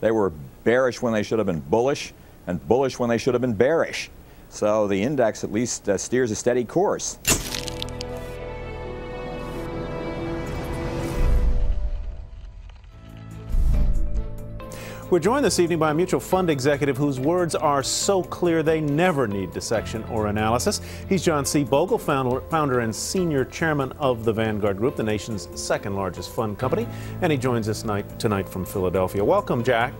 They were bearish when they should have been bullish, and bullish when they should have been bearish. So the index at least uh, steers a steady course. We're joined this evening by a mutual fund executive whose words are so clear they never need dissection or analysis. He's John C. Bogle, founder, and senior chairman of the Vanguard Group, the nation's second largest fund company, and he joins us night, tonight from Philadelphia. Welcome, Jack.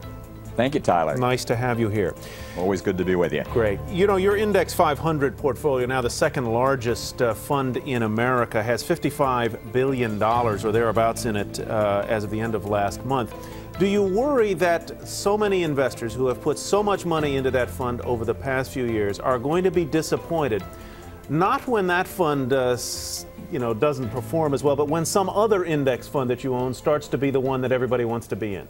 Thank you, Tyler. Nice to have you here. Always good to be with you. Great. You know, your Index 500 portfolio, now the second largest uh, fund in America, has $55 billion or thereabouts in it uh, as of the end of last month. Do you worry that so many investors who have put so much money into that fund over the past few years are going to be disappointed, not when that fund uh, you know, doesn't perform as well, but when some other index fund that you own starts to be the one that everybody wants to be in?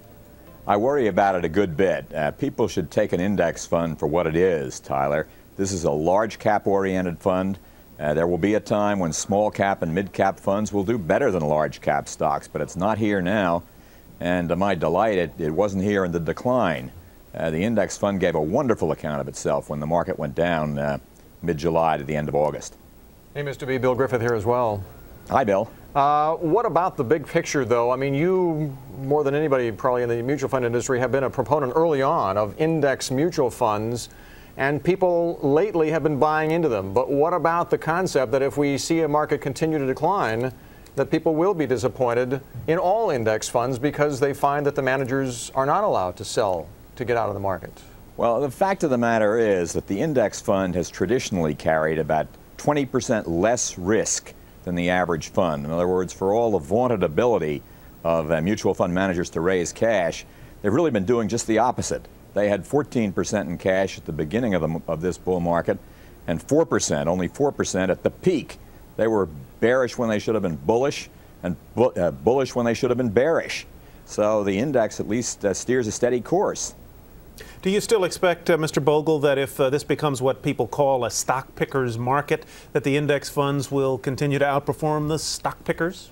I worry about it a good bit. Uh, people should take an index fund for what it is, Tyler. This is a large cap oriented fund. Uh, there will be a time when small cap and mid cap funds will do better than large cap stocks, but it's not here now. And to my delight, it, it wasn't here in the decline. Uh, the index fund gave a wonderful account of itself when the market went down uh, mid July to the end of August. Hey, Mr. B, Bill Griffeth here as well. Hi, Bill. Uh, what about the big picture, though? I mean, you, more than anybody probably in the mutual fund industry, have been a proponent early on of index mutual funds, and people lately have been buying into them. But what about the concept that if we see a market continue to decline, that people will be disappointed in all index funds because they find that the managers are not allowed to sell to get out of the market? Well, the fact of the matter is that the index fund has traditionally carried about 20% less risk than the average fund. In other words, for all the vaunted ability of uh, mutual fund managers to raise cash, they've really been doing just the opposite. They had 14% in cash at the beginning of, the, of this bull market and 4%, only 4% at the peak. They were bearish when they should have been bullish and bu uh, bullish when they should have been bearish. So the index at least uh, steers a steady course. Do you still expect, uh, Mr. Bogle, that if uh, this becomes what people call a stock pickers market, that the index funds will continue to outperform the stock pickers?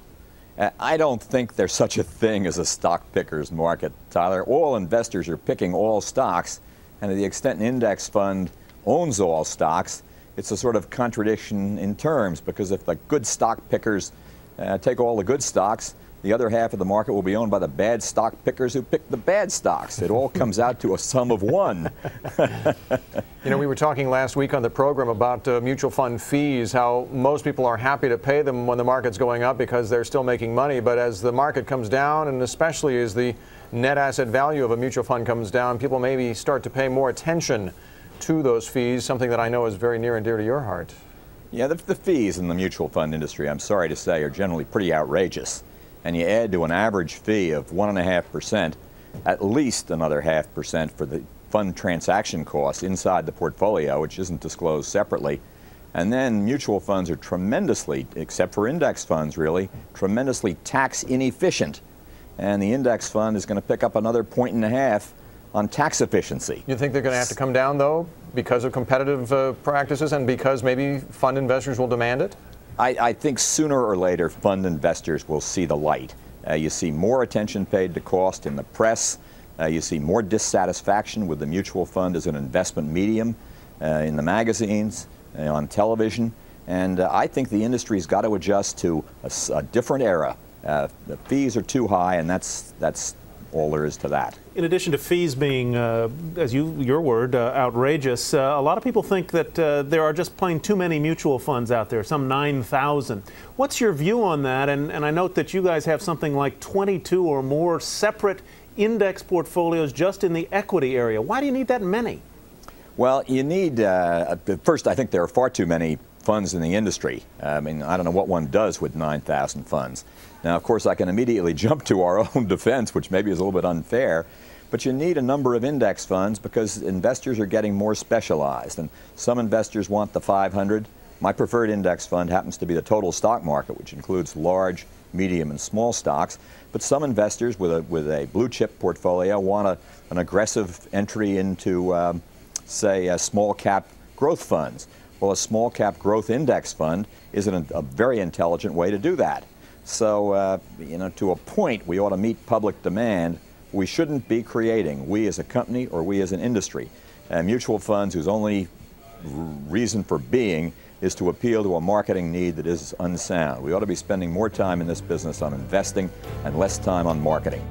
Uh, I don't think there's such a thing as a stock pickers market, Tyler. All investors are picking all stocks, and to the extent an index fund owns all stocks, it's a sort of contradiction in terms because if the good stock pickers uh, take all the good stocks, the other half of the market will be owned by the bad stock pickers who pick the bad stocks. It all comes out to a sum of one. you know, we were talking last week on the program about uh, mutual fund fees, how most people are happy to pay them when the market's going up because they're still making money. But as the market comes down, and especially as the net asset value of a mutual fund comes down, people maybe start to pay more attention to those fees, something that I know is very near and dear to your heart. Yeah, the, the fees in the mutual fund industry, I'm sorry to say, are generally pretty outrageous. And you add to an average fee of 1.5%, at least another half percent for the fund transaction costs inside the portfolio, which isn't disclosed separately. And then mutual funds are tremendously, except for index funds really, tremendously tax inefficient. And the index fund is going to pick up another point and a half on tax efficiency. You think they're going to have to come down, though, because of competitive uh, practices and because maybe fund investors will demand it? I, I think sooner or later fund investors will see the light. Uh, you see more attention paid to cost in the press. Uh, you see more dissatisfaction with the mutual fund as an investment medium uh, in the magazines, uh, on television. And uh, I think the industry's got to adjust to a, a different era. the fees are too high, and that's, that's all there is to that. In addition to fees being, uh, as you your word, uh, outrageous, uh, a lot of people think that uh, there are just plain too many mutual funds out there, some 9,000. What's your view on that? And, and I note that you guys have something like 22 or more separate index portfolios just in the equity area. Why do you need that many? Well, you need, uh, first, I think there are far too many funds in the industry. I mean, I don't know what one does with 9,000 funds. Now, of course, I can immediately jump to our own defense, which maybe is a little bit unfair, but you need a number of index funds because investors are getting more specialized. And some investors want the 500. My preferred index fund happens to be the total stock market, which includes large, medium, and small stocks. But some investors with a, with a blue chip portfolio want a, an aggressive entry into, um, say, small cap growth funds. Well, a small cap growth index fund is an, a very intelligent way to do that. So, uh, you know, to a point, we ought to meet public demand we shouldn't be creating, we as a company or we as an industry, uh, mutual funds whose only reason for being is to appeal to a marketing need that is unsound. We ought to be spending more time in this business on investing and less time on marketing.